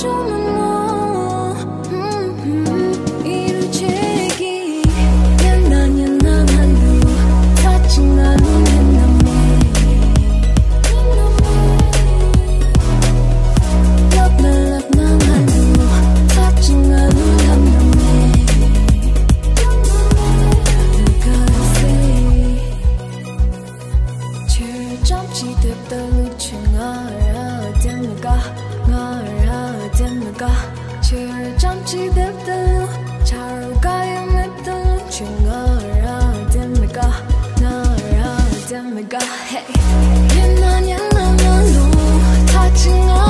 中了。个，谁将记得的路，假如改变的，情啊，变没个，哪啊，变没个，嘿，年年年年年路，他情啊。